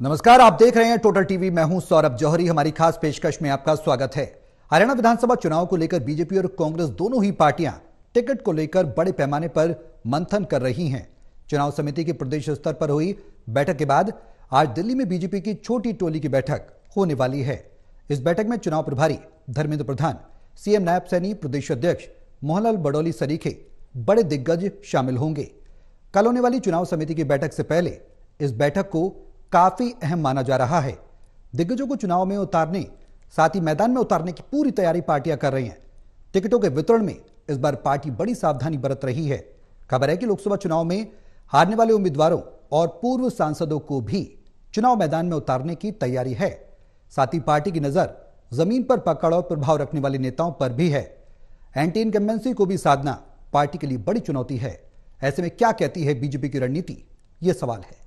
नमस्कार, आप देख रहे हैं टोटल टीवी मैं हूँ सौरभ जौहरी। हमारी खास पेशकश में आपका स्वागत है। हरियाणा विधानसभा चुनाव को लेकर बीजेपी और कांग्रेस दोनों ही पार्टियाँ टिकट को लेकर बड़े पैमाने पर मंथन कर रही हैं। चुनाव समिति की प्रदेश स्तर पर हुई बैठक के बाद आज दिल्ली में बीजेपी की छोटी टोली की बैठक होने वाली है। इस बैठक में चुनाव प्रभारी धर्मेंद्र प्रधान, सीएम नायब सैनी, प्रदेश अध्यक्ष मोहनलाल बडौली सरीखे, बड़े दिग्गज शामिल होंगे। कल होने वाली चुनाव समिति की बैठक से पहले इस बैठक को काफ़ी अहम माना जा रहा है। दिग्गजों को चुनाव में उतारने, साथ ही मैदान में उतारने की पूरी तैयारी पार्टियाँ कर रही हैं। टिकटों के वितरण में इस बार पार्टी बड़ी सावधानी बरत रही है। खबर है कि लोकसभा चुनाव में हारने वाले उम्मीदवारों और पूर्व सांसदों को भी चुनाव मैदान में उतारने की तैयारी है। साथ ही पार्टी की नज़र ज़मीन पर पकड़ और प्रभाव रखने वाले नेताओं पर भी है। एंटी इनकम्बेंसी को भी साधना पार्टी के लिए बड़ी चुनौती है। ऐसे में क्या कहती है बीजेपी की रणनीति? यह सवाल है।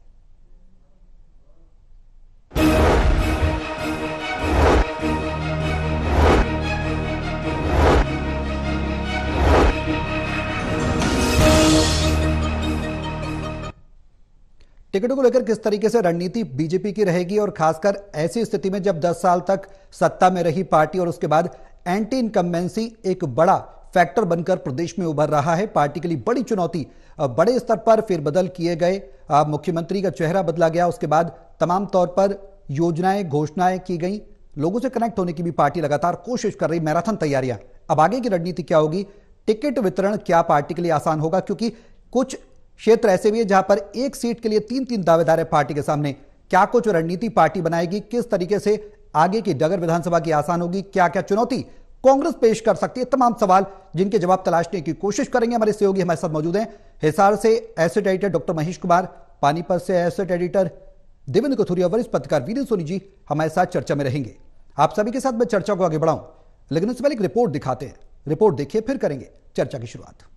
टिकटों को लेकर किस तरीके से रणनीति बीजेपी की रहेगी और खासकर ऐसी स्थिति में जब 10 साल तक सत्ता में रही पार्टी और उसके बाद एंटी इनकम्बेंसी एक बड़ा फैक्टर बनकर प्रदेश में उभर रहा है, पार्टी के लिए बड़ी चुनौती बड़े स्तर पर फेरबदल किए गए। मुख्यमंत्री का चेहरा बदला गया, उसके बाद तमाम तौर पर योजनाएँ, घोषणाएँ की गई। लोगों से कनेक्ट होने की भी पार्टी लगातार कोशिश कर रही, मैराथन तैयारियाँ। अब आगे की रणनीति क्या होगी? टिकट वितरण क्या पार्टी के लिए आसान होगा? क्योंकि कुछ क्षेत्र ऐसे भी है जहाँ पर एक सीट के लिए तीन तीन दावेदार है पार्टी के सामने। क्या कुछ रणनीति पार्टी बनाएगी? किस तरीके से आगे की डगर विधानसभा की आसान होगी? क्या क्या चुनौती कांग्रेस पेश कर सकती है? तमाम सवाल जिनके जवाब तलाशने की कोशिश करेंगे हमारे सहयोगी, हमारे साथ मौजूद हैं हिसार से associate editor doctor Mahesh Kumar, Panipat से एसेट एडिटर देवेंद्र कथुरिया, वरिष्ठ पत्रकार वीरेंद्र सोनी जी हमारे साथ चर्चा में रहेंगे। आप सभी के साथ मैं चर्चा को आगे बढ़ाऊं, लेकिन उससे पहले एक रिपोर्ट दिखाते हैं। रिपोर्ट देखिए, फिर करेंगे चर्चा की शुरुआत।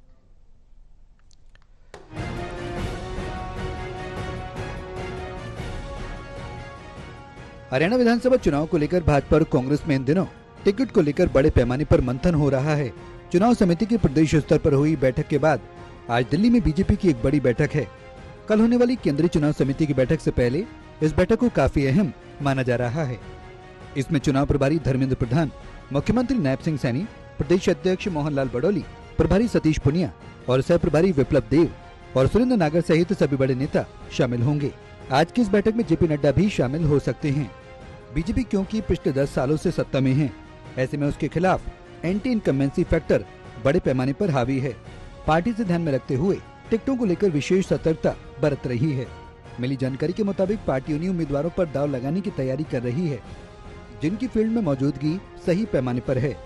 हरियाणा विधानसभा चुनाव को लेकर भाजपा और कांग्रेस में इन दिनों टिकट को लेकर बड़े पैमाने पर मंथन हो रहा है। चुनाव समिति की प्रदेश स्तर पर हुई बैठक के बाद आज दिल्ली में बीजेपी की एक बड़ी बैठक है। कल होने वाली केंद्रीय चुनाव समिति की बैठक से पहले इस बैठक को काफ़ी अहम माना जा रहा है। इसमें चुनाव प्रभारी धर्मेंद्र प्रधान, मुख्यमंत्री नायब सिंह सैनी, प्रदेश अध्यक्ष मोहनलाल बडोली, प्रभारी सतीश पुनिया और सह प्रभारी विप्लव देव और सुरेंद्र नागर सहित सभी बड़े नेता शामिल होंगे। आज की इस बैठक में जेपी नड्डा भी शामिल हो सकते हैं। बीजेपी क्योंकि पिछले दस सालों से सत्ता में है। ऐसे में उसके खिलाफ एंटी इनकम्बेंसी फैक्टर बड़े पैमाने पर हावी है। पार्टी से ध्यान में रखते हुए टिकटों को लेकर विशेष सतर्कता बरत रही है। मिली जानकारी के मुताबिक पार्टी उन्हीं उम्मीदवारों पर दाव लगाने की तैयारी कर रही है, जिनकी फ़ील्ड में मौजूदगी सही पैमाने पर है।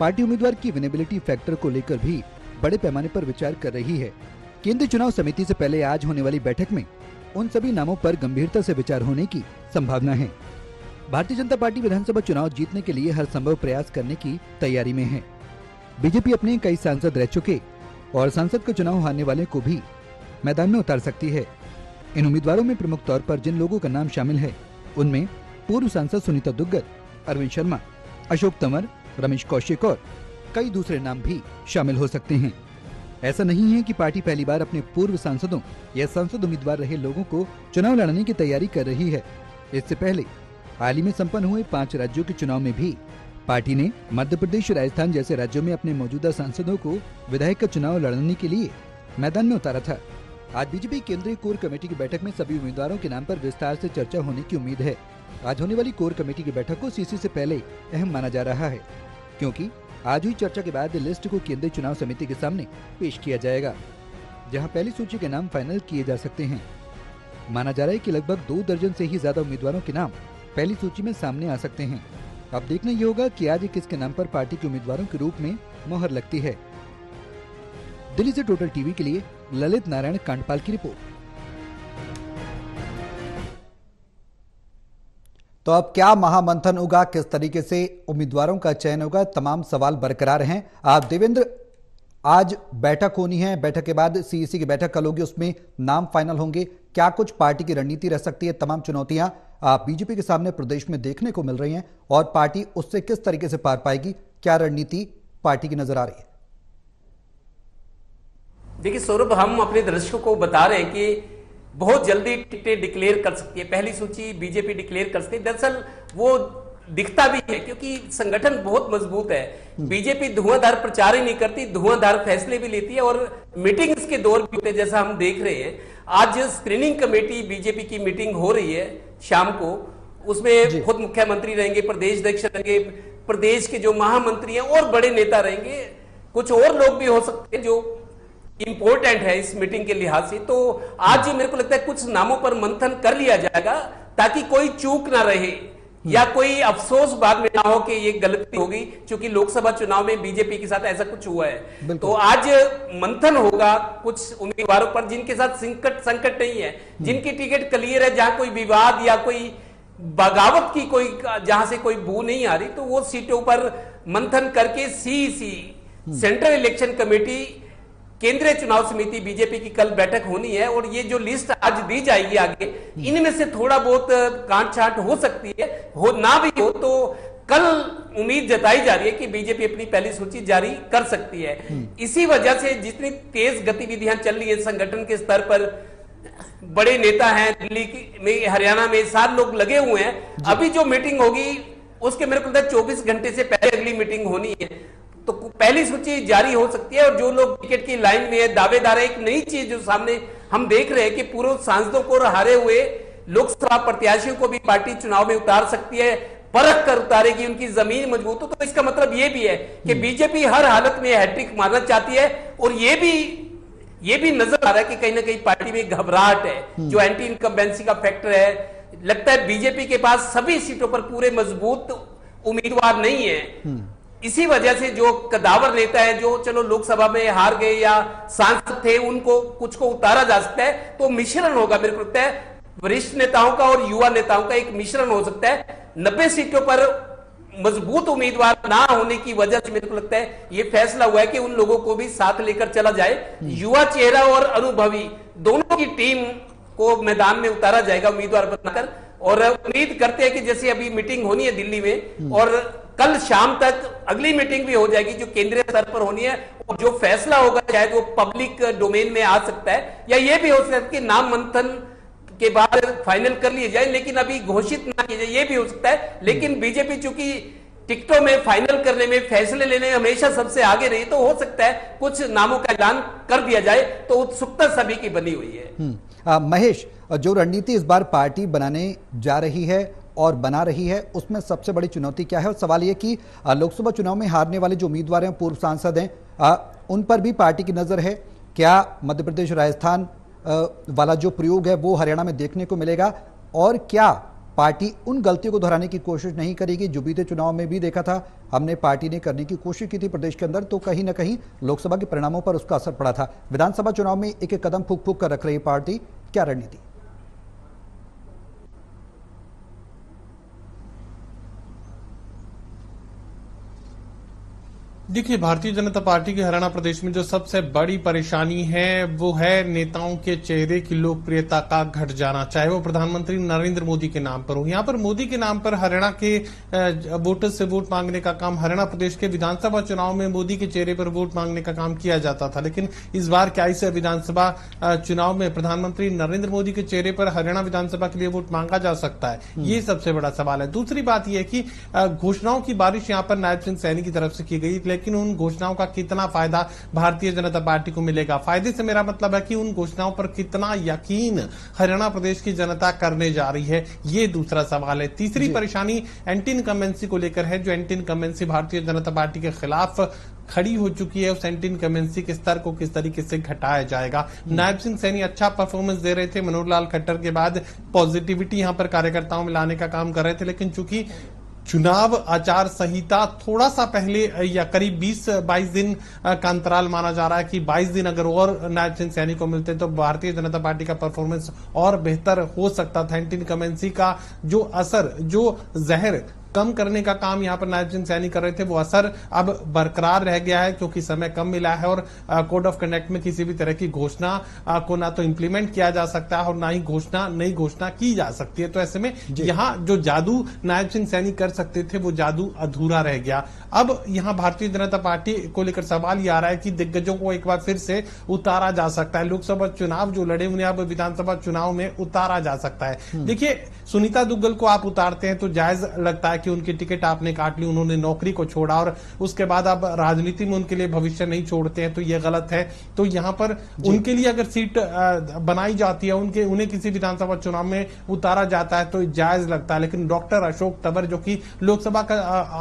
पार्टी उम्मीदवार की विनेबिलिटी फैक्टर को लेकर भी बड़े पैमाने पर विचार कर रही है। केंद्रीय चुनाव समिति से पहले आज होने वाली बैठक में उन सभी नामों पर गंभीरता से विचार होने की संभावना है। भारतीय जनता पार्टी विधानसभा चुनाव जीतने के लिए हर संभव प्रयास करने की तैयारी में है। बीजेपी अपने कई सांसद रह चुके और सांसद का चुनाव हारने वाले को भी मैदान में उतार सकती है। इन उम्मीदवारों में प्रमुख तौर पर जिन लोगों का नाम शामिल है, उनमें पूर्व सांसद सुनीता दुग्गल, अरविंद शर्मा, अशोक तंवर, रमेश कौशिक और कई दूसरे नाम भी शामिल हो सकते हैं। ऐसा नहीं है कि पार्टी पहली बार अपने पूर्व सांसदों या सांसद उम्मीदवार रहे लोगों को चुनाव लड़ने की तैयारी कर रही है। इससे पहले हाल ही में संपन्न हुए पाँच राज्यों के चुनाव में भी पार्टी ने मध्य प्रदेश, राजस्थान जैसे राज्यों में अपने मौजूदा सांसदों को विधायक का चुनाव लड़ने के लिए मैदान में उतारा था। आज बीजेपी केंद्रीय कोर कमेटी की बैठक में सभी उम्मीदवारों के नाम पर विस्तार से चर्चा होने की उम्मीद है। आज होने वाली कोर कमेटी की बैठक को सीसी से पहले अहम माना जा रहा है, क्योंकि आज हुई चर्चा के बाद लिस्ट को केंद्रीय चुनाव समिति के सामने पेश किया जाएगा, जहाँ पहली सूची के नाम फाइनल किए जा सकते हैं। माना जा रहा है कि लगभग दो दर्जन से ही ज़्यादा उम्मीदवारों के नाम पहली सूची में सामने आ सकते हैं। अब देखना ये होगा कि आज किसके नाम पर पार्टी के उम्मीदवारों के रूप में मोहर लगती है। दिल्ली से टोटल टीवी के लिए ललित नारायण कांडपाल की रिपोर्ट। तो अब क्या महामंथन होगा? किस तरीके से उम्मीदवारों का चयन होगा? तमाम सवाल बरकरार हैं। आप देवेंद्र, आज बैठक होनी है। बैठक के बाद सीईसी की बैठक कल होगी। उसमें नाम फाइनल होंगे। क्या कुछ पार्टी की रणनीति रह सकती है? तमाम चुनौतियाँ बीजेपी के सामने प्रदेश में देखने को मिल रही हैं और पार्टी उससे किस तरीके से पार पाएगी? क्या रणनीति पार्टी की नज़र आ रही है? देखिए सौरभ, हम अपने दर्शकों को बता रहे हैं कि बहुत जल्दी टिकटें डिक्लेयर कर सकती है। पहली सूची बीजेपी डिक्लेयर कर सकती है। दरअसल वो दिखता भी है क्योंकि संगठन बहुत मज़बूत है। बीजेपी धुआंधार प्रचार ही नहीं करती धुआंधार फैसले भी लेती है और मीटिंग्स के दौर भी होते हैं जैसा हम देख रहे हैं। आज स्क्रीनिंग कमेटी बीजेपी की मीटिंग हो रही है शाम को। उसमें खुद मुख्यमंत्री रहेंगे प्रदेश अध्यक्ष रहेंगे प्रदेश के जो महामंत्री हैं और बड़े नेता रहेंगे। कुछ और लोग भी हो सकते हैं जो इंपॉर्टेंट है इस मीटिंग के लिहाज से। तो आज मेरे को लगता है कुछ नामों पर मंथन कर लिया जाएगा ताकि कोई चूक ना रहे। या कोई अफसोस बाद में ना हो कि ये गलती होगी क्योंकि लोकसभा चुनाव में बीजेपी के साथ ऐसा कुछ हुआ है। तो आज मंथन होगा कुछ उम्मीदवारों पर जिनके साथ संकट संकट नहीं है जिनकी टिकट क्लियर है जहाँ कोई विवाद या कोई बगावत की कोई जहाँ से कोई बू नहीं आ रही तो वो सीटों पर मंथन करके C C central election committee केंद्रीय चुनाव समिति बीजेपी की कल बैठक होनी है और ये जो लिस्ट आज दी जाएगी आगे इनमें से थोड़ा बहुत कांट छाट हो सकती है। हो ना भी हो तो कल उम्मीद जताई जा रही है कि बीजेपी अपनी पहली सूची जारी कर सकती है। इसी वजह से जितनी तेज गतिविधियाँ चल रही है संगठन के स्तर पर बड़े नेता हैं दिल्ली में हरियाणा में सात लोग लगे हुए हैं। अभी जो मीटिंग होगी उसके मेरे को चौबीस घंटे से पहले अगली मीटिंग होनी है। तो पहली सूची जारी हो सकती है और जो लोग टिकट की लाइन में है दावेदार है एक नई चीज़ जो सामने हम देख रहे हैं कि पूर्व सांसदों को हारे हुए लोकसभा प्रत्याशियों को भी पार्टी चुनाव में उतार सकती है परख कर उतारेगी उनकी ज़मीन मज़बूत हो तो इसका मतलब ये भी है कि बीजेपी हर हालत में हैट्रिक मारना चाहती है और ये भी ये भी नज़र आ रहा है कि कहीं ना कहीं पार्टी में घबराहट है। जो एंटी इनकम्बेंसी का फैक्टर है लगता है बीजेपी के पास सभी सीटों पर पूरे मज़बूत उम्मीदवार नहीं है। इसी वजह से जो कदावर नेता है जो चलो लोकसभा में हार गए या सांसद थे उनको कुछ को उतारा जा सकता है तो मिश्रण होगा मेरे को लगता है। वरिष्ठ नेताओं का और युवा नेताओं का एक मिश्रण हो सकता है। नब्बे सीटों पर मज़बूत उम्मीदवार ना होने की वजह से मेरे को लगता है ये फैसला हुआ है कि उन लोगों को भी साथ लेकर चला जाए। युवा चेहरा और अनुभवी दोनों की टीम को मैदान में उतारा जाएगा उम्मीदवार बनाकर। और उम्मीद करते हैं कि जैसे अभी मीटिंग होनी है दिल्ली में और कल शाम तक अगली मीटिंग भी हो जाएगी जो केंद्रीय स्तर पर होनी है, और जो फैसला होगा, शायद वो पब्लिक डोमेन में आ सकता है, या ये भी हो सकता है कि नाम मंथन के बाद फाइनल कर लिए जाए, लेकिन अभी घोषित ना किया जाए, ये भी हो सकता है लेकिन बीजेपी चूँकि टिकटों में फाइनल करने में, फैसले लेने में हमेशा सबसे आगे रही तो हो सकता है कुछ नामों का ऐलान कर दिया जाए तो उत्सुकता सभी की बनी हुई है हम्म। महेश, जो रणनीति इस बार पार्टी बनाने जा रही है और बना रही है, उसमें सबसे बड़ी चुनौती क्या है? और सवाल यह कि लोकसभा चुनाव में हारने वाले जो उम्मीदवार हैं, पूर्व सांसद हैं उन पर भी पार्टी की नज़र है। क्या मध्य प्रदेश राजस्थान वाला जो प्रयोग है, वो हरियाणा में देखने को मिलेगा? और क्या पार्टी उन गलतियों को दोहराने की कोशिश नहीं करेगी जो बीते चुनाव में भी देखा था? हमने पार्टी ने करने की कोशिश की थी प्रदेश के अंदर तो कहीं ना कहीं लोकसभा के परिणामों पर उसका असर पड़ा था। विधानसभा चुनाव में एक एक कदम फूक फूक कर रख रही पार्टी, क्या रणनीति? देखिए भारतीय जनता पार्टी के हरियाणा प्रदेश में जो सबसे बड़ी परेशानी है वो है नेताओं के चेहरे की लोकप्रियता का घट जाना चाहे वो प्रधानमंत्री नरेंद्र मोदी के नाम पर हो। यहाँ पर मोदी के नाम पर हरियाणा के वोटर्स से वोट मांगने का काम हरियाणा प्रदेश के विधानसभा चुनाव में मोदी के चेहरे पर वोट मांगने का काम किया जाता था। लेकिन इस बार क्या इस विधानसभा चुनाव में प्रधानमंत्री नरेंद्र मोदी के चेहरे पर हरियाणा विधानसभा के लिए वोट मांगा जा सकता है? हम्म। ये सबसे बड़ा सवाल है। दूसरी बात यह कि घोषणाओं की बारिश यहाँ पर नायब सिंह सैनी की तरफ़ से की गई लेकिन उन घोषणाओं का कितना फ़ायदा भारतीय जनता पार्टी को मिलेगा? फ़ायदे से मेरा मतलब है कि उन घोषणाओं पर कितना यकीन हरियाणा प्रदेश की जनता करने जा रही है ये दूसरा सवाल है। तीसरी परेशानी एंटी इनकमेंसी को लेकर है जो एंटी इनकमेंसी भारतीय जनता पार्टी के खिलाफ खड़ी हो चुकी है उस एंटी इनकमेंसी के स्तर को किस तरीके से घटाया जाएगा। नायब सिंह सैनी अच्छा परफॉर्मेंस दे रहे थे मनोहर लाल खट्टर के बाद पॉजिटिविटी यहाँ पर कार्यकर्ताओं में लाने का काम कर रहे थे लेकिन चूँकि चुनाव आचार संहिता थोड़ा सा पहले या करीब 20-22 दिन का अंतराल माना जा रहा है कि 22 दिन अगर और नायब सिंह सैनी को मिलते तो भारतीय जनता पार्टी का परफॉर्मेंस और बेहतर हो सकता था। एंटी इनकमेंसी का जो असर, जो जहर कम करने का काम यहाँ पर नायब सिंह सैनी कर रहे थे। वो असर अब बरकरार रह गया है क्योंकि समय कम मिला है और कोड ऑफ़ कंडक्ट में किसी भी तरह की घोषणा को ना तो इम्प्लीमेंट किया जा सकता है और ना ही घोषणा नई घोषणा की जा सकती है। तो ऐसे में यहाँ जो जादू नायब सिंह सैनी कर सकते थे वो जादू अधूरा रह गया। अब यहाँ भारतीय जनता पार्टी को लेकर सवाल ये आ रहा है कि दिग्गजों को एक बार फिर से उतारा जा सकता है। लोकसभा चुनाव जो लड़े उन्हें अब विधानसभा चुनाव में उतारा जा सकता है। हम्म। देखिए सुनीता दुग्गल को आप उतारते हैं तो जायज़ लगता है कि उनकी टिकट आपने काट ली उन्होंने नौकरी को छोड़ा और उसके बाद आप राजनीति में उनके लिए भविष्य नहीं छोड़ते हैं तो यह गलत है। तो यहाँ पर उनके लिए अगर सीट बनाई जाती है उनके उन्हें किसी विधानसभा चुनाव में उतारा जाता है तो जायज़ लगता है। लेकिन डॉक्टर अशोक तबर जो कि लोकसभा का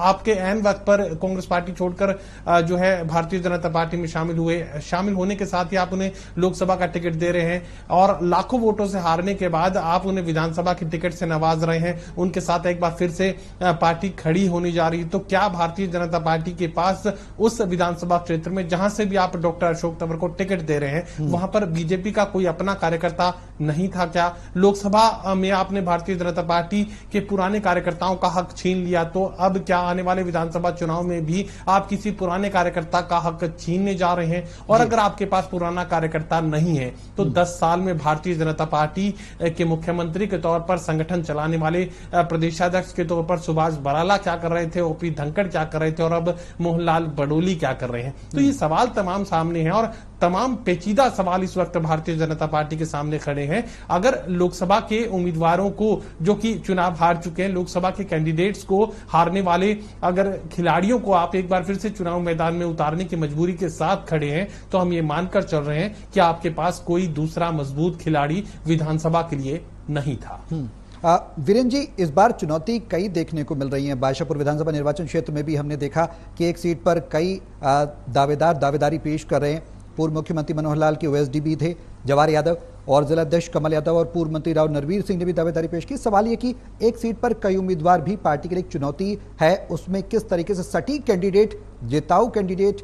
आपके एन वक्त पर कांग्रेस पार्टी छोड़कर जो है भारतीय जनता पार्टी में शामिल हुए शामिल होने के साथ ही आप उन्हें लोकसभा का टिकट दे रहे हैं और लाखों वोटों से हारने के बाद आप उन्हें विधानसभा की टिकट से नवाज़ रहे हैं। उनके साथ एक बार फिर से पार्टी खड़ी होने जा रही है तो क्या भारतीय जनता पार्टी के पास उस विधानसभा क्षेत्र में जहाँ से भी आप डॉक्टर अशोक तंवर को टिकट दे रहे हैं हम्म। वहाँ पर बीजेपी का कोई अपना कार्यकर्ता नहीं था क्या लोकसभा में आपने भारतीय जनता पार्टी के पुराने कार्यकर्ताओं का हक छीन लिया तो अब क्या आने वाले विधानसभा चुनाव में भी आप किसी पुराने कार्यकर्ता का हक छीनने जा रहे हैं और अगर आपके पास पुराना कार्यकर्ता नहीं है तो हम्म। दस साल में भारतीय जनता पार्टी के मुख्यमंत्री के तौर पर संगठन चलाने वाले प्रदेशाध्यक्ष के तौर पर सुभाष बराला क्या कर रहे थे, ओपी धनखड़ क्या कर रहे थे, और अब मोहनलाल बडोली क्या कर रहे हैं? तो ये सवाल तमाम सामने हैं और तमाम पेचीदा सवाल इस वक्त भारतीय जनता पार्टी के सामने खड़े हैं। अगर लोकसभा के उम्मीदवारों को, जो कि चुनाव हार चुके हैं, लोकसभा के कैंडिडेट्स को हारने वाले अगर खिलाड़ियों को आप एक बार फिर से चुनाव मैदान में उतारने की मजबूरी के साथ खड़े हैं तो हम ये मानकर चल रहे हैं कि आपके पास कोई दूसरा मज़बूत खिलाड़ी विधानसभा के लिए नहीं था। हम्म। वीरेन जी, इस बार चुनौती कई देखने को मिल रही है। बादशाहपुर विधानसभा निर्वाचन क्षेत्र में भी हमने देखा कि एक सीट पर कई दावेदार दावेदारी पेश कर रहे हैं। पूर्व मुख्यमंत्री मनोहर लाल के ओएसडी थे, जवाहर यादव और जिलाध्यक्ष कमल यादव और पूर्व मंत्री राव नरवीर सिंह ने भी दावेदारी पेश की। सवाल ये कि एक सीट पर कई उम्मीदवार भी पार्टी के लिए चुनौती है, उसमें किस तरीके से सटीक कैंडिडेट, जिताऊ कैंडिडेट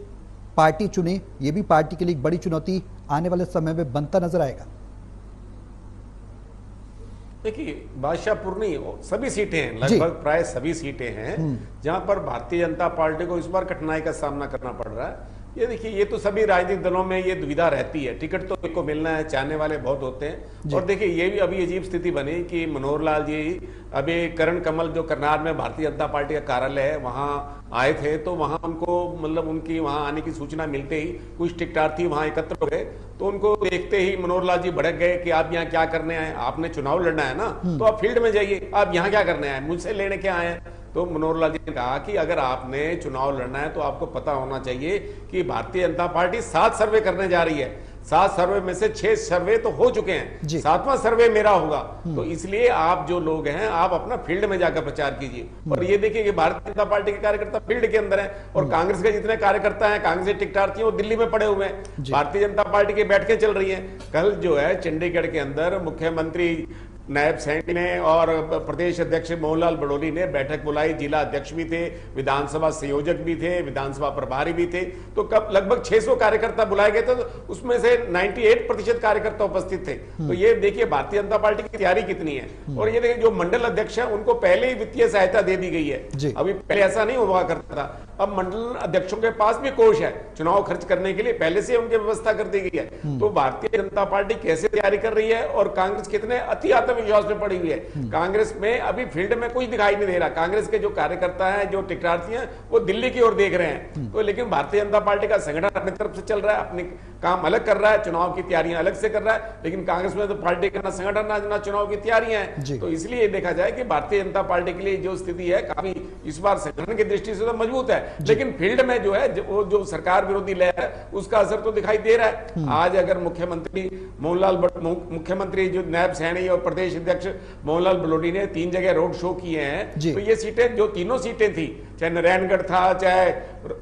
पार्टी चुने, ये भी पार्टी के लिए एक बड़ी चुनौती आने वाले समय में बनता नज़र आएगा। देखिए बादशाहपुर नहीं सभी सीटें हैं लगभग प्राय सभी सीटें हैं हम्म। जहाँ पर भारतीय जनता पार्टी को इस बार कठिनाई का सामना करना पड़ रहा है ये देखिए ये तो सभी राजनीतिक दलों में ये दुविधा रहती है। टिकट तो को मिलना है चाहने वाले बहुत होते हैं। और देखिए ये भी अभी अजीब स्थिति बनी कि मनोहर लाल जी अभी करण कमल जो करनाल में भारतीय जनता पार्टी का कार्यालय है वहाँ आए थे तो वहाँ उनको मतलब उनकी वहाँ आने की सूचना मिलते ही कुछ टिकटार्थी वहाँ एकत्र हो गए। तो उनको देखते ही मनोहर लाल जी भड़क गए कि आप यहाँ क्या करने आए आपने चुनाव लड़ना है ना? हम्म। तो आप फ़ील्ड में जाइए आप यहाँ क्या करने आए मुझसे लेने क्या आए हैं? तो मनोहर लाल जी ने कहा कि अगर आपने चुनाव लड़ना है तो आपको पता होना चाहिए कि भारतीय जनता पार्टी सात सर्वे करने जा रही है। सात सर्वे में से छह सर्वे तो हो चुके हैं। सातवां सर्वे मेरा होगा। हम्म। तो इसलिए आप जो लोग हैं आप अपना फ़ील्ड में जाकर प्रचार कीजिए। और ये देखिए कि भारतीय जनता पार्टी के कार्यकर्ता फ़ील्ड के अंदर हैं और हम्म। कांग्रेस के जितने कार्यकर्ता हैं कांग्रेस के टिकटार्थी वो दिल्ली में पड़े हुए हैं। भारतीय जनता पार्टी की बैठकें चल रही है। कल जो है चंडीगढ़ के अंदर मुख्यमंत्री नायब सैनी ने और प्रदेश अध्यक्ष मोहनलाल बडोली ने बैठक बुलाई। जिला अध्यक्ष भी थे विधानसभा संयोजक भी थे विधानसभा प्रभारी भी थे। तो कब लगभग 600 कार्यकर्ता बुलाए गए थे तो उसमें से 98 प्रतिशत कार्यकर्ता उपस्थित थे। तो ये देखिए भारतीय जनता पार्टी की तैयारी कितनी है। और ये देखिए जो मंडल अध्यक्ष है उनको पहले ही वित्तीय सहायता दे दी गई है। अभी पहले ऐसा नहीं हुआ करता था। अब मंडल अध्यक्षों के पास भी कोष है चुनाव खर्च करने के लिए पहले से उनकी व्यवस्था कर दी गई है। हम्म। तो भारतीय जनता पार्टी कैसे तैयारी कर रही है और कांग्रेस कितने अति आत्मविश्वास में पड़ी हुई है। कांग्रेस में अभी फ़ील्ड में कुछ दिखाई नहीं दे रहा। कांग्रेस के जो कार्यकर्ता है जो टिकटार्थी है वो दिल्ली की ओर देख रहे हैं। हम्म। तो लेकिन भारतीय जनता पार्टी का संगठन अपनी तरफ़ से चल रहा है अपने काम अलग कर रहा है चुनाव की तैयारियाँ अलग से कर रहा है। लेकिन कांग्रेस में तो पार्टी का ना संगठन ना चुनाव की तैयारियाँ हैं। तो इसलिए देखा जाए कि भारतीय जनता पार्टी के लिए जो स्थिति है काफ़ी इस बार संगठन की दृष्टि से तो मज़बूत है। लेकिन फ़ील्ड में जो है वो जो सरकार विरोधी लहर है उसका असर तो दिखाई दे रहा है। हम्म। आज अगर मुख्यमंत्री मोहनलाल मुख्यमंत्री जो नायब सैनी और प्रदेश अध्यक्ष मोहनलाल बलोडी ने तीन जगह रोड शो किए हैं। तो ये सीटें जो तीनों सीटें थी चाहे नारायणगढ़ था चाहे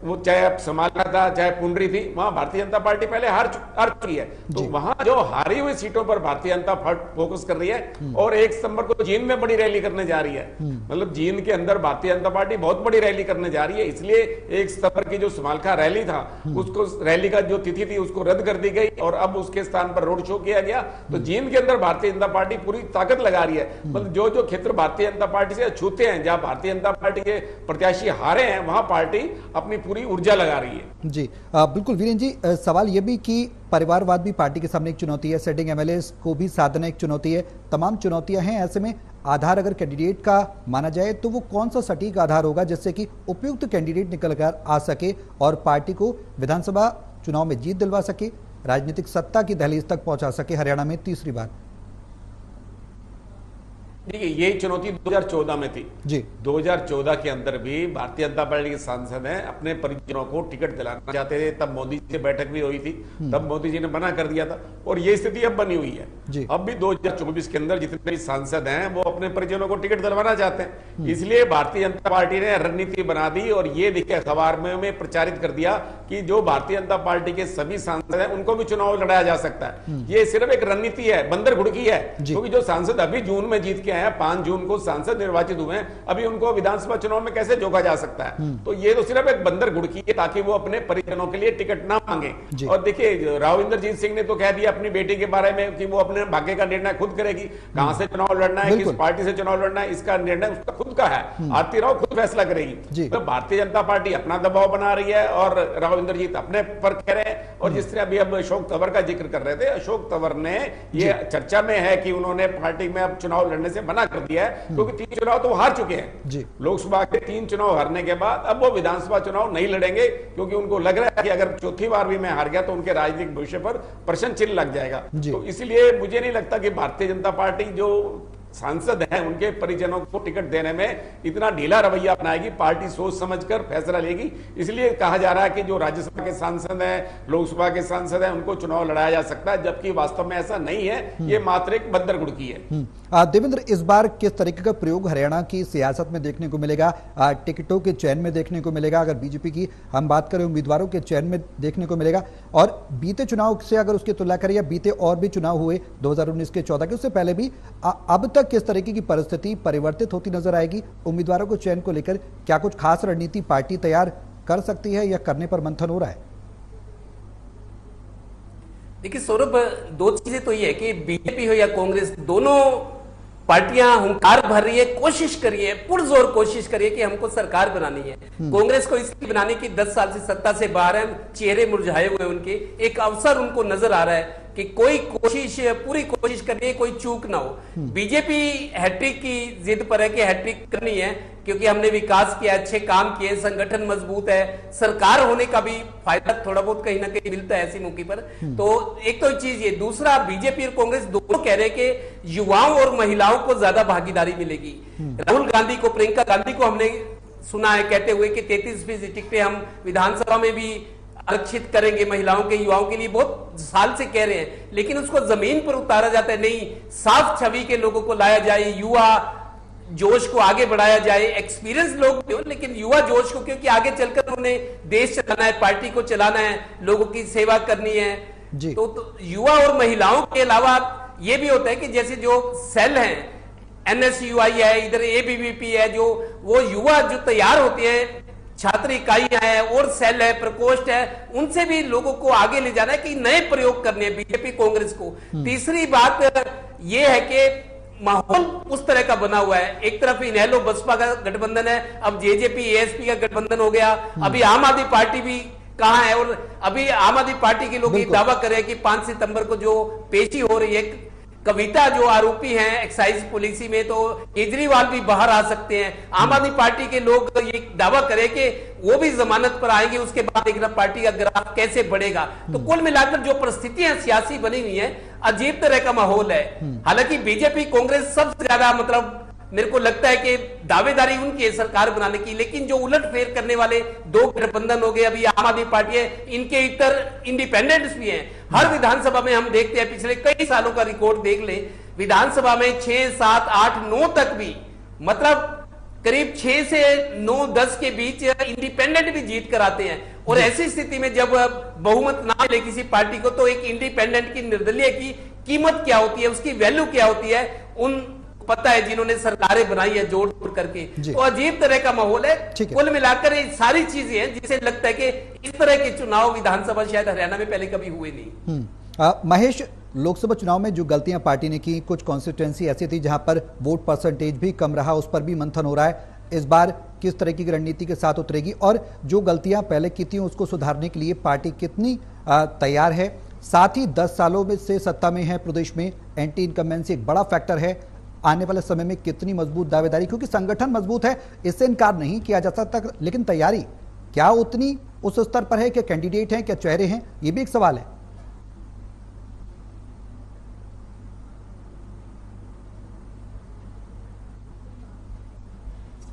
वो चाहे समाला था चाहे पुंडरी थी वहाँ भारतीय जनता पार्टी पहले हार हार चुकी है। तो वहाँ जो हारी हुई सीटों पर भारतीय जनता फोकस कर रही है हम्म। और एक सितंबर को जींद में बड़ी रैली करने जा रही है। मतलब जींद के अंदर भारतीय जनता पार्टी बहुत बड़ी रैली करने जा रही है इसलिए एक सितंबर की जो समालखा रैली था हम्म। उसको रैली का जो तिथि थी उसको रद्द कर दी गई और अब उसके स्थान पर रोड शो किया गया। तो जींद के अंदर भारतीय जनता पार्टी पूरी ताकत लगा रही है। मतलब जो जो क्षेत्र भारतीय जनता पार्टी से छूते हैं जहाँ भारतीय जनता पार्टी के प्रत्याशी हारे हैं वहाँ पार्टी अपनी पूरी ऊर्जा लगा रही है। जी आ, बिल्कुल वीरेन जी आ, सवाल ये भी कि परिवारवाद भी पार्टी के सामने एक चुनौती है सेटिंग एमएलए को भी साधना एक चुनौती है तमाम चुनौतियाँ हैं ऐसे में आधार अगर कैंडिडेट का माना जाए तो वो कौन सा सटीक आधार होगा जिससे कि उपयुक्त कैंडिडेट निकल कर आ सके और पार्टी को विधानसभा चुनाव में जीत दिलवा सके राजनीतिक सत्ता की दहलीज तक पहुँचा सके हरियाणा में तीसरी बार। देखिए ये चुनौती 2014 में थी। जी। 2014 के अंदर भी भारतीय जनता पार्टी के सांसद हैं अपने परिजनों को टिकट दिलाना चाहते थे। तब मोदी जी से बैठक भी हुई थी। तब मोदी जी ने मना कर दिया था। और ये स्थिति अब बनी हुई है। जी। अब भी 2024 के अंदर जितने भी सांसद हैं वो अपने परिजनों को टिकट दिलवाना चाहते हैं। इसलिए भारतीय जनता पार्टी ने रणनीति बना दी और ये देखिए अखबार में, प्रचारित कर दिया कि जो भारतीय जनता पार्टी के सभी सांसद हैं उनको भी चुनाव लड़ाया जा सकता है। ये सिर्फ़ एक रणनीति है बंदर घुड़की है। क्योंकि जो सांसद अभी जून में जीत के हैं पाँच जून को सांसद निर्वाचित हुए हैं अभी उनको विधानसभा चुनाव में कैसे जोगा जा सकता है? तो ये तो सिर्फ़ एक बंदर घुड़की है ताकि वो अपने परिजनों के लिए टिकट ना मांगे। और देखिए राव इंद्रजीत सिंह ने तो कह दिया अपनी बेटी के बारे में कि वो अपने भाग्य का निर्णय खुद करेगी। कहाँ से चुनाव लड़ना है किस पार्टी से चुनाव लड़ना है इसका निर्णय उसका खुद का है। आरती राव खुद फैसला करेगी। तो भारतीय जनता पार्टी अपना दबाव बना रही है और राव इंद्रजीत अपने पर कह रहे हैं। और जिस तरह अभी अब अशोक तंवर का ज़िक्र कर रहे थे अशोक तंवर ने ये चर्चा में है कि उन्होंने पार्टी में अब चुनाव लड़ने से मना कर दिया है क्योंकि तीन चुनाव तो वो हार चुके हैं। लोकसभा के तीन चुनाव हारने के बाद अब वो विधानसभा चुनाव नहीं लड़ेंगे क्योंकि उनको लग रहा है कि अगर चौथी बार भी मैं हार गया तो उनके राजनीतिक भविष्य पर प्रश्न चिन्ह लग जाएगा। तो इसलिए मुझे नहीं लगता कि भारतीय जनता पार्टी जो सांसद हैं उनके परिजनों को टिकट देने में इतना ढीला रवैया अपनाएगी पार्टी सोच समझकर फैसला लेगी। इसलिए कहा जा रहा है कि जो राज्यसभा के सांसद हैं लोकसभा के सांसद हैं उनको चुनाव लड़ाया जा सकता है जबकि वास्तव में ऐसा नहीं है ये मात्र एक बंदर गुड़की है। हम्म। देवेंद्र इस बार किस तरीके का प्रयोग हरियाणा की सियासत में देखने को मिलेगा? टिकटों के चयन में देखने को मिलेगा? अगर बीजेपी की हम बात करें उम्मीदवारों के चयन में देखने को मिलेगा? और बीते चुनाव से अगर उसकी तुलना करें या बीते और भी चुनाव हुए 2019 के 14 के उससे पहले भी आ, अब तक किस तरीके की परिस्थिति परिवर्तित होती नज़र आएगी? उम्मीदवारों को चयन को लेकर क्या कुछ खास रणनीति पार्टी तैयार कर सकती है या करने पर मंथन हो रहा है? देखिए सौरभ दो चीज़ें तो ये है कि बीजेपी हो या कांग्रेस दोनों पार्टियाँ हंकार भर रही है कोशिश करिए पुरजोर कोशिश करिए कि हमको सरकार बनानी है। कांग्रेस को इसलिए बनाने की दस साल से सत्ता से बाहर है चेहरे मुरझाए हुए उनके। एक अवसर उनको नज़र आ रहा है। कि कोई कोशिश पूरी कोशिश करिए कोई चूक ना हो। बीजेपी हैट्रिक की जिद पर है कि हैट्रिक करनी है क्योंकि हमने विकास किया अच्छे काम किए संगठन मज़बूत है। सरकार होने का भी फ़ायदा थोड़ा बहुत कहीं ना कहीं मिलता है ऐसी मौके पर। तो एक तो चीज़ ये दूसरा बीजेपी और कांग्रेस दोनों कह रहे हैं कि युवाओं और महिलाओं को ज़्यादा भागीदारी मिलेगी। राहुल गांधी को प्रियंका गांधी को हमने सुना है कहते हुए कि तैतीस फ़ीसदी टिकटें हम विधानसभा में भी आरक्षित करेंगे महिलाओं के युवाओं के लिए बहुत साल से कह रहे हैं लेकिन उसको ज़मीन पर उतारा जाता है नहीं साफ़ छवि के लोगों को लाया जाए युवा जोश को आगे बढ़ाया जाए एक्सपीरियंस लोग हो लेकिन युवा जोश को क्योंकि आगे चलकर उन्हें देश चलाना है पार्टी को चलाना है लोगों की सेवा करनी है जी। तो, तो युवा और महिलाओं के अलावा ये भी होता है कि जैसे जो सेल हैं एनएसयूआई है इधर एबीवीपी है जो वो युवा जो तैयार होते हैं छात्र इकाइयाँ हैं और सेल है प्रकोष्ठ है उनसे भी लोगों को आगे ले जाना है कि नए प्रयोग करने हैं बीजेपी कांग्रेस को। तीसरी बात यह है कि माहौल उस तरह का बना हुआ है। एक तरफ़ इनहेलो बसपा का गठबंधन है अब जेजेपी एएसपी का गठबंधन हो गया। अभी आम आदमी पार्टी भी कहा है और अभी आम आदमी पार्टी के लोग ये दावा कर रहे हैं कि पाँच सितंबर को जो पेशी हो रही है कविता जो आरोपी हैं एक्साइज पॉलिसी में तो केजरीवाल भी बाहर आ सकते हैं। आम आदमी पार्टी के लोग ये दावा करें कि वो भी जमानत पर आएँगे उसके बाद एक पार्टी का ग्राफ कैसे बढ़ेगा। तो कुल मिलाकर जो परिस्थितियाँ सियासी बनी हुई है अजीब तरह का माहौल है। हालाँकि बीजेपी कांग्रेस सबसे ज़्यादा मतलब मेरे को लगता है कि दावेदारी उनकी है सरकार बनाने की लेकिन जो उलट फेर करने वाले दो गठबंधन हो गए अभी आम आदमी पार्टी है इनके इतर इंडिपेंडेंट्स भी हैं। हर विधानसभा में हम देखते हैं पिछले कई सालों का रिकॉर्ड देख ले विधानसभा में छह सात आठ नौ तक भी मतलब करीब छह से नौ दस के बीच इंडिपेंडेंट भी जीत कर आते हैं। और ऐसी स्थिति में जब बहुमत ना मिले किसी पार्टी को तो एक इंडिपेंडेंट की निर्दलीय की कीमत क्या होती है उसकी वैल्यू क्या होती है उन पता है जिन्होंने सरकारें बनाई है जोड़ तोड़ करके। तो अजीब तरह का माहौल है। कुल मिलाकर ये सारी चीज़ें हैं जिसे लगता है कि इस तरह के चुनाव विधानसभा शायद हरियाणा में पहले कभी हुए नहीं। हम्म। महेश लोकसभा चुनाव में जो गलतियाँ पार्टी ने की कुछ कॉन्स्टिट्युएंसी ऐसी थी जहाँ पर वोट परसेंटेज भी कम रहा उस पर भी मंथन हो रहा है। इस बार किस तरह की रणनीति के साथ उतरेगी और जो गलतियाँ पहले की थी उसको सुधारने के लिए पार्टी कितनी तैयार है? साथ ही 10 सालों में से सत्ता में है प्रदेश में एंटी इनकमेंसी एक बड़ा फैक्टर है। आने वाले समय में कितनी मज़बूत दावेदारी, क्योंकि संगठन मज़बूत है, इससे इनकार नहीं किया जा सकता, लेकिन तैयारी क्या उतनी उस स्तर पर है, क्या कैंडिडेट हैं, क्या चेहरे हैं, ये भी एक सवाल है।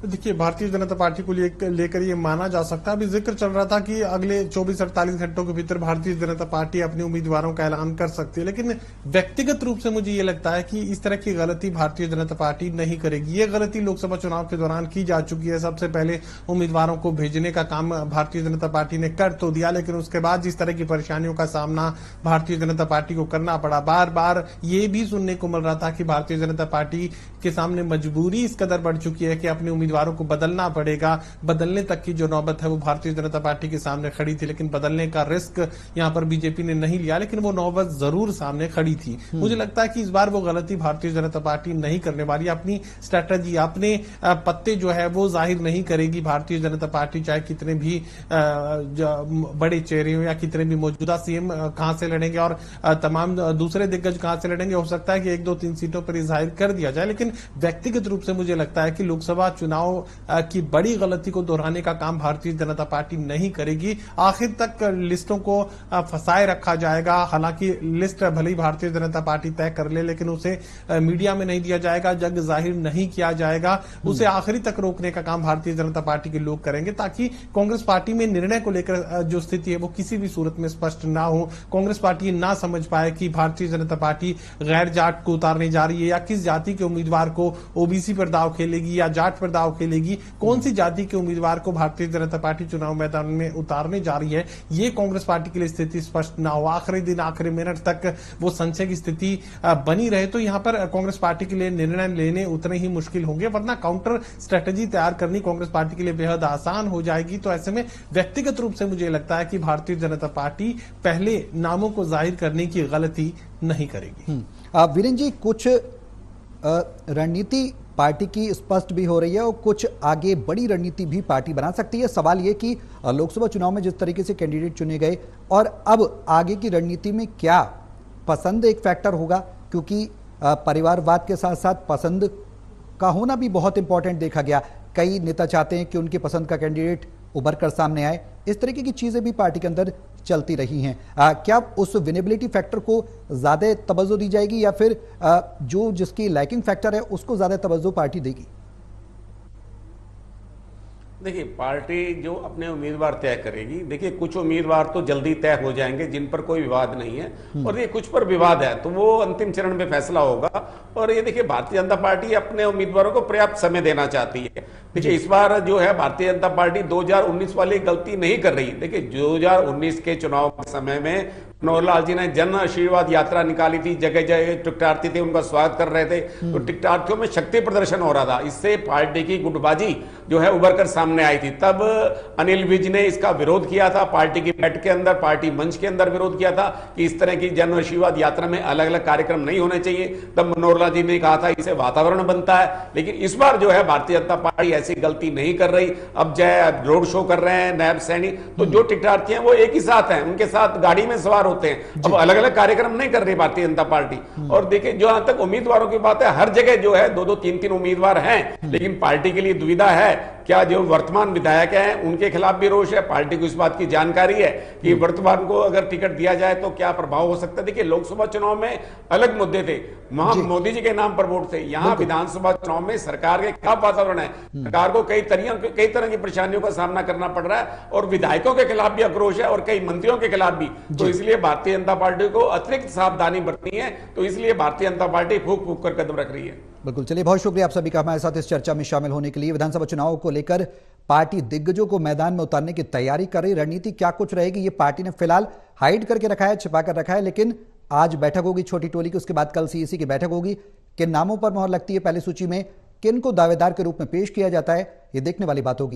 देखिए, भारतीय जनता पार्टी को लेकर ये माना जा सकता है। अभी ज़िक्र चल रहा था कि अगले 24-48 घंटों के भीतर भारतीय जनता पार्टी अपने उम्मीदवारों का ऐलान कर सकती है। लेकिन व्यक्तिगत रूप से मुझे ये लगता है कि इस तरह की गलती भारतीय जनता पार्टी नहीं करेगी। ये गलती लोकसभा चुनाव के दौरान की जा चुकी है। सबसे पहले उम्मीदवारों को भेजने का काम भारतीय जनता पार्टी ने कर तो दिया, लेकिन उसके बाद जिस तरह की परेशानियों का सामना भारतीय जनता पार्टी को करना पड़ा। बार बार ये भी सुनने को मिल रहा था कि भारतीय जनता पार्टी के सामने मजबूरी इस कदर बढ़ चुकी है कि अपने उम्मीदवारों को बदलना पड़ेगा। बदलने तक की जो नौबत है वो भारतीय जनता पार्टी के सामने खड़ी थी लेकिन बदलने का रिस्क यहाँ पर बीजेपी ने नहीं लिया लेकिन वो नौबत ज़रूर सामने खड़ी थी। हम्म। मुझे लगता है कि इस बार वो गलती भारतीय जनता पार्टी नहीं करने वाली। अपनी स्ट्रेटजी अपने पत्ते जो है वो ज़ाहिर नहीं करेगी भारतीय जनता पार्टी चाहे कितने भी बड़े चेहरे हो या कितने भी मौजूदा सीएम कहाँ से लड़ेंगे और तमाम दूसरे दिग्गज कहाँ से लड़ेंगे। हो सकता है कि एक दो तीन सीटों पर ज़ाहिर कर दिया जाए लेकिन व्यक्तिगत रूप से मुझे लगता है कि लोकसभा चुनाव की बड़ी गलती को दोहराने का काम भारतीय जनता पार्टी नहीं करेगी। आखिर तक लिस्टों को फंसाए रखा जाएगा। हालाँकि लिस्ट भले ही भारतीय जनता पार्टी तय कर ले लेकिन उसे मीडिया में नहीं दिया जाएगा जग ज़ाहिर नहीं किया जाएगा। उसे आखिरी तक रोकने का काम भारतीय जनता पार्टी के लोग करेंगे ताकि कांग्रेस पार्टी में निर्णय को लेकर जो स्थिति है वो किसी भी सूरत में स्पष्ट ना हो। कांग्रेस पार्टी ना समझ पाए कि भारतीय जनता पार्टी गैर जाट को उतारने जा रही है या किस जाति के उम्मीदवार को ओबीसी पर दाव खेलेगी या जाट पर दाव खेलेगी कौन सी जाति के उम्मीदवार को भारतीय जनता पार्टी चुनाव मैदान में उतारने जा रही है? ये कांग्रेस पार्टी के लिए स्थिति स्पष्ट ना हो। आखिरी दिन, आखिरी मिनट तक वो संशय की स्थिति बनी रहे। तो यहाँ पर कांग्रेस पार्टी के लिए निर्णय लेने उतने ही मुश्किल होंगे, वरना काउंटर स्ट्रेटेजी तैयार करनी कांग्रेस पार्टी के लिए बेहद आसान हो जाएगी। तो ऐसे में व्यक्तिगत रूप से मुझे लगता है कि भारतीय जनता पार्टी पहले नामों को ज़ाहिर करने की गलती नहीं करेगी। हम्म। वीरेंद्र जी, कुछ रणनीति पार्टी की स्पष्ट भी हो रही है और कुछ आगे बड़ी रणनीति भी पार्टी बना सकती है। सवाल ये कि लोकसभा चुनाव में जिस तरीके से कैंडिडेट चुने गए और अब आगे की रणनीति में क्या पसंद एक फैक्टर होगा? क्योंकि परिवारवाद के साथ साथ पसंद का होना भी बहुत इंपॉर्टेंट देखा गया। कई नेता चाहते हैं कि उनकी पसंद का कैंडिडेट उभर कर सामने आए। इस तरीके की चीज़ें भी पार्टी के अंदर चलती रही हैं। आ, क्या उस विनेबिलिटी फैक्टर को ज़्यादा तवज्जो दी जाएगी या फिर आ, जो जिसकी लैकिंग फैक्टर है उसको ज़्यादा तवज्जो पार्टी देगी? देखिए पार्टी जो अपने उम्मीदवार तय करेगी देखिए कुछ उम्मीदवार तो जल्दी तय हो जाएँगे जिन पर कोई विवाद नहीं है। हम्म। और ये कुछ पर विवाद है तो वो अंतिम चरण में फैसला होगा। और ये देखिए भारतीय जनता पार्टी अपने उम्मीदवारों को पर्याप्त समय देना चाहती है। देखिए, इस बार जो है भारतीय जनता पार्टी 2019 वाली गलती नहीं कर रही। देखिए 2019 के चुनाव के समय में मनोहरलाल जी ने जन आशीर्वाद यात्रा निकाली थी जगह जगह टिकटार्थी थे उनका स्वागत कर रहे थे। तो टिकटार्थियों में शक्ति प्रदर्शन हो रहा था। इससे पार्टी की गुटबाजी जो है उभर कर सामने आई थी। तब अनिल विज ने इसका विरोध किया था। पार्टी की बैठ के अंदर पार्टी मंच के अंदर विरोध किया था कि इस तरह की जन आशीर्वाद यात्रा में अलग अलग कार्यक्रम नहीं होने चाहिए। तब मनोहर लाल जी ने कहा था इसे वातावरण बनता है। लेकिन इस बार जो है भारतीय जनता पार्टी ऐसी गलती नहीं कर रही। अब जय रोड शो कर रहे हैं नैब सैनी। तो जो टिकटार्थी हैं वो एक ही साथ हैं। उनके साथ गाड़ी में सवार होते हैं। अब अलग अलग कार्यक्रम नहीं कर रही भारतीय जनता पार्टी। और देखिए जहाँ तक उम्मीदवारों की बात है हर जगह जो है दो दो तीन तीन उम्मीदवार हैं लेकिन पार्टी के लिए दुविधा है। क्या जो वर्तमान विधायक हैं उनके खिलाफ भी रोष है पार्टी को इस बात की जानकारी है कि वर्तमान को अगर टिकट दिया जाए तो क्या प्रभाव हो सकता है? देखिए लोकसभा चुनाव में अलग मुद्दे थे। वहाँ मोदी जी के नाम पर वोट थे। यहाँ विधानसभा चुनाव में सरकार के क्या वातावरण है। हम्म। सरकार को कई तरह कई तरह की परेशानियों का सामना करना पड़ रहा है और विधायकों के खिलाफ भी आक्रोश है और कई मंत्रियों के खिलाफ भी। तो इसलिए भारतीय जनता पार्टी को अतिरिक्त सावधानी बरतनी है। तो इसलिए भारतीय जनता पार्टी फूक फूक कर कदम रख रही है। बिल्कुल, चलिए बहुत शुक्रिया आप सभी का हमारे साथ इस चर्चा में शामिल होने के लिए। विधानसभा चुनाव को लेकर पार्टी दिग्गजों को मैदान में उतारने की तैयारी कर रही, रणनीति क्या कुछ रहेगी, ये पार्टी ने फ़िलहाल हाइड करके रखा है, छिपा कर रखा है, लेकिन आज बैठक होगी छोटी टोली की, उसके बाद कल सीईसी की बैठक होगी। किन नामों पर मोहर लगती है, पहली सूची में किन को दावेदार के रूप में पेश किया जाता है, ये देखने वाली बात होगी।